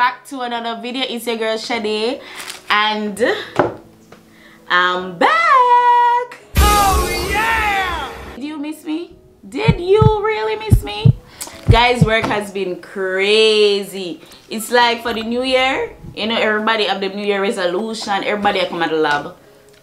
to another video. It's your girl Shaddie and I'm back. Oh yeah. Did you miss me? Did you really miss me? Guys work has been crazy. It's like for the new year you know everybody have the new year resolution. Everybody come at the lab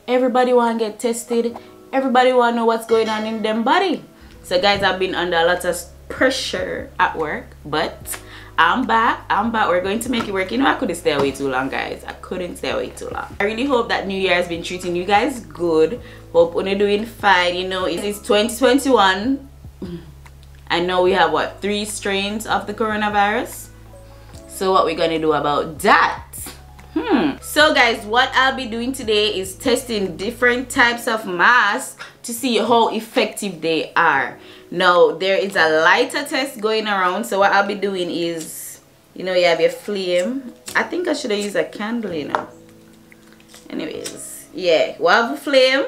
everybody want to get tested. Everybody want to know what's going on in them body. So guys i've been under a lot of pressure at work but I'm back. I'm back. We're going to make it work. You know, I couldn't stay away too long, guys. I couldn't stay away too long. I really hope that New Year has been treating you guys good. Hope you're doing fine. You know, it is 2021. I know we have, what, three strains of the coronavirus? So what we're going to do about that? Hmm. So guys, what I'll be doing today is testing different types of masks to see how effective they are. Now there is a lighter test going around so what i'll be doing is you know you have your flame. I think i should have used a candle you know. Anyways yeah we have a flame.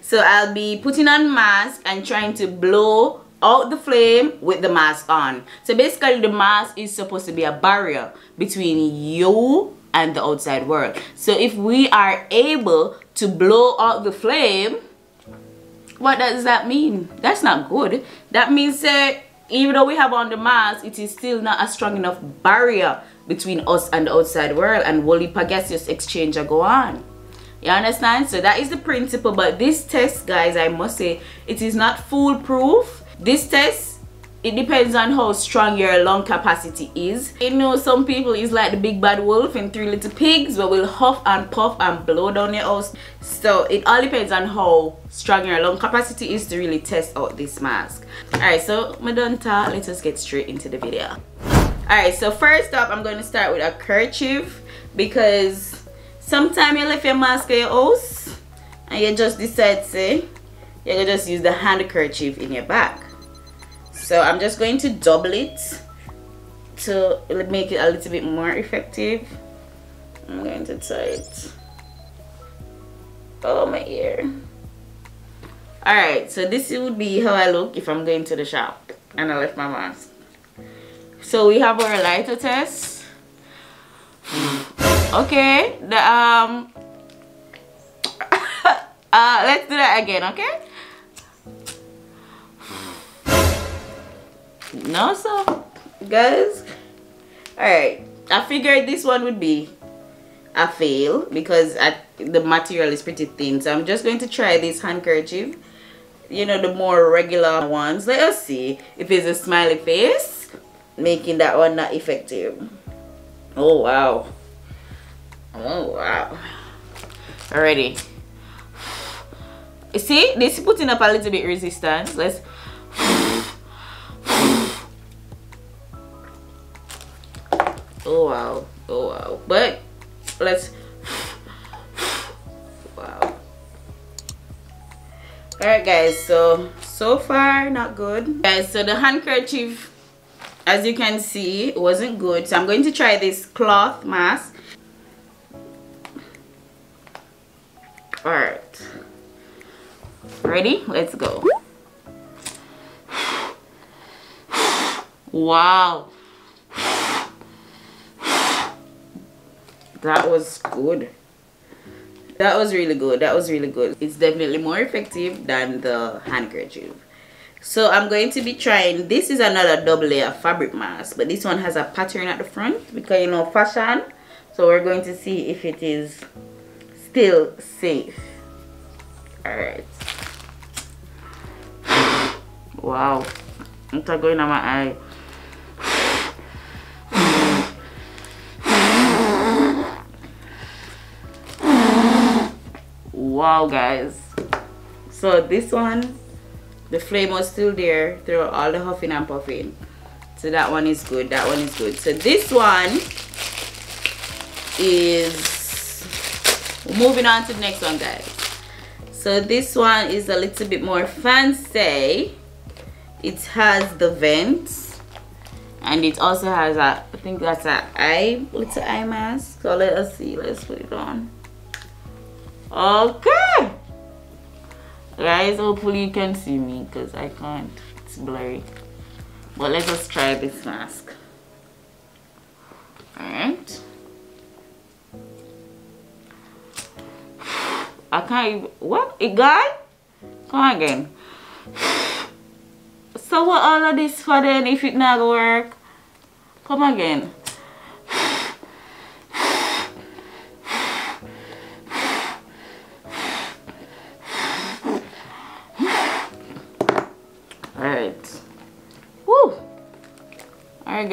So i'll be putting on mask and trying to blow out the flame with the mask on. So basically the mask is supposed to be a barrier between you and the outside world. So if we are able to blow out the flame what does that mean? That's not good. That means that even though we have on the mask it is still not a strong enough barrier between us and the outside world and will gaseous exchange go on. You understand? So that is the principle but this test guys i must say it is not foolproof. This test it depends on how strong your lung capacity is. You know some people is like the big bad wolf and three little pigs but will huff and puff and blow down your house. So it all depends on how strong your lung capacity is to really test out this mask. All right so talk let us get straight into the video. All right so first up i'm going to start with a kerchief because sometimes you left your mask at your house and you just decide say you're gonna just use the handkerchief in your bag so I'm just going to double it to make it a little bit more effective. I'm going to tie it. Oh my ear. Alright so this would be how I look if I'm going to the shop and I left my mask. So we have our lighter test. Okay the um uh let's do that again okay no so guys? All right i figured this one would be a fail because I, the material is pretty thin. So i'm just going to try this handkerchief. You know the more regular ones. Let us see if it's a smiley face making that one not effective. Oh wow. Oh wow. Already see? This is putting up a little bit resistance. Let's oh wow. Oh wow. But let's wow. All right guys. So so far not good. Guys so the handkerchief as you can see wasn't good. So i'm going to try this cloth mask. All right. Ready? Let's go. Wow that was good. That was really good. That was really good. It's definitely more effective than the handkerchief so i'm going to be trying this is another double layer fabric mask but this one has a pattern at the front because you know fashion. So we're going to see if it is still safe. All right wow. It's going on my eye wow guys. So this one the flame was still there. Through all the huffing and puffing. So that one is good. That one is good. So this one is moving on to the next one guys. So this one is a little bit more fancy. It has the vents and it also has a i think that's a eye little eye mask. So let us see. Let's put it on Okay. Guys, hopefully you can see me because I can't. It's blurry. But let us try this mask. Alright. I can't even, what? It got? Come again. So what all of this for then if it not work? Come again.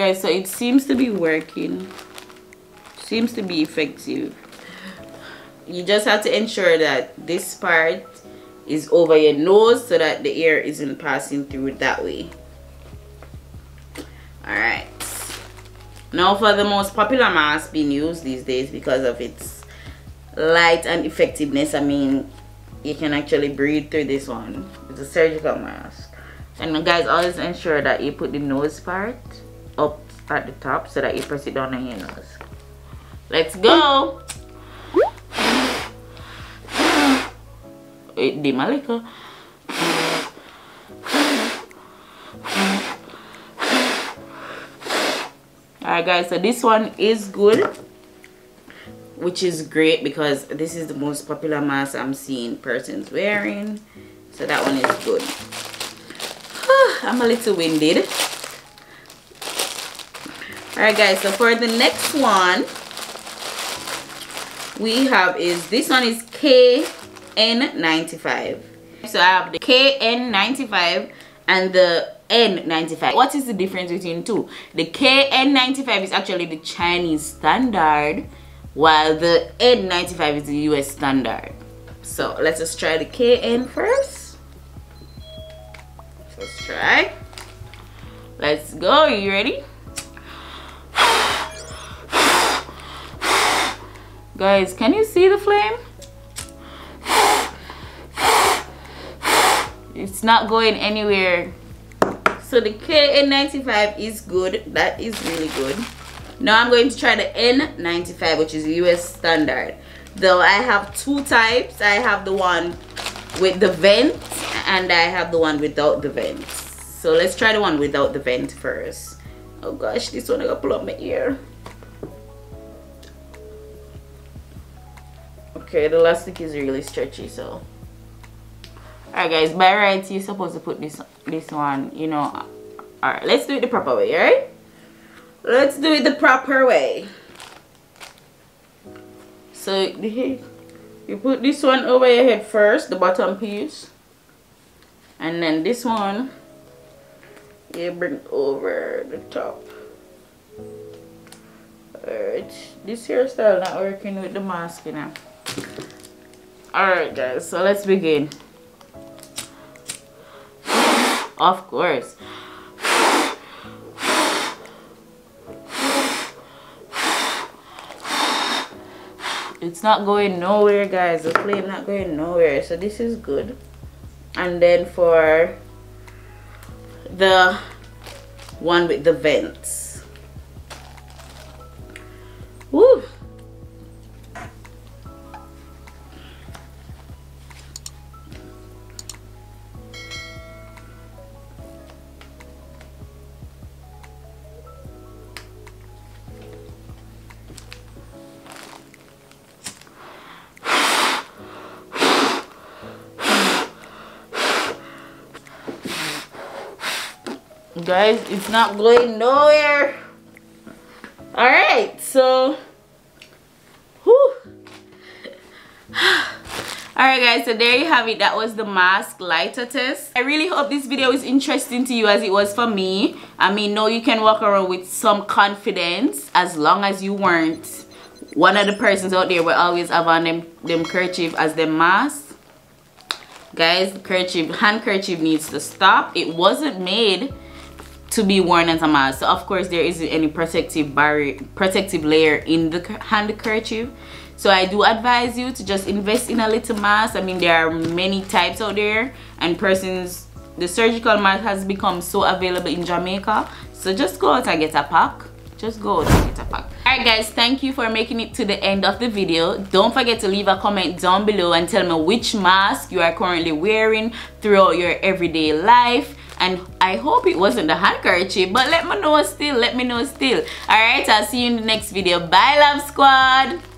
Guys, so it seems to be working. Seems to be effective. You just have to ensure that this part is over your nose so that the air isn't passing through that way. Alright. Now for the most popular mask being used these days because of its light and effectiveness. I mean, you can actually breathe through this one. It's a surgical mask. And guys, always ensure that you put the nose part up at the top so that you press it down on your nose. Let's go! Wait, di malika. Alright guys, so this one is good. Which is great because this is the most popular mask I'm seeing persons wearing. So that one is good. I'm a little winded. Alright guys, so for the next one, we have is, this one is KN95. So I have the KN95 and the N95. What is the difference between two? The KN95 is actually the Chinese standard while the N95 is the US standard. So let's just try the KN first. Let's try. Let's go. Are you ready? Guys, can you see the flame? It's not going anywhere. So the KN95 is good. That is really good. Now I'm going to try the N95, which is US standard. Though I have two types. I have the one with the vent and I have the one without the vent. So let's try the one without the vent first. Oh gosh, this one I gotta pull up my ear. Okay, the elastic is really stretchy, so. Alright guys, by right you're supposed to put this this one, you know. Alright, let's do it the proper way, alright? Let's do it the proper way. So you put this one over your head first, the bottom piece. And then this one you bring over the top. Alright, this hairstyle not working with the mask you know. Alright guys, so let's begin. Of course. It's not going nowhere guys, the flame not going nowhere. So this is good. And then for the one with the vents. Guys it's not going nowhere all right so whew. Alright guys, so there you have it. That was the mask lighter test. I really hope this video is interesting to you as it was for me. I mean, no, you can walk around with some confidence as long as you weren't one of the persons out there will always have on them, them kerchief as their mask. Guys, kerchief, hand kerchief needs to stop. It wasn't made to be worn as a mask. So of course there isn't any protective barrier protective layer in the handkerchief so i do advise you to just invest in a little mask. I mean there are many types out there and persons the surgical mask has become so available in jamaica. So just go out and get a pack. Just go out and get a pack. Alright guys thank you for making it to the end of the video. Don't forget to leave a comment down below and tell me which mask you are currently wearing throughout your everyday life and I hope it wasn't the handkerchief but let me know still let me know still. Alright I'll see you in the next video. Bye Lab Squad